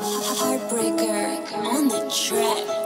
Heartbreaker on the track.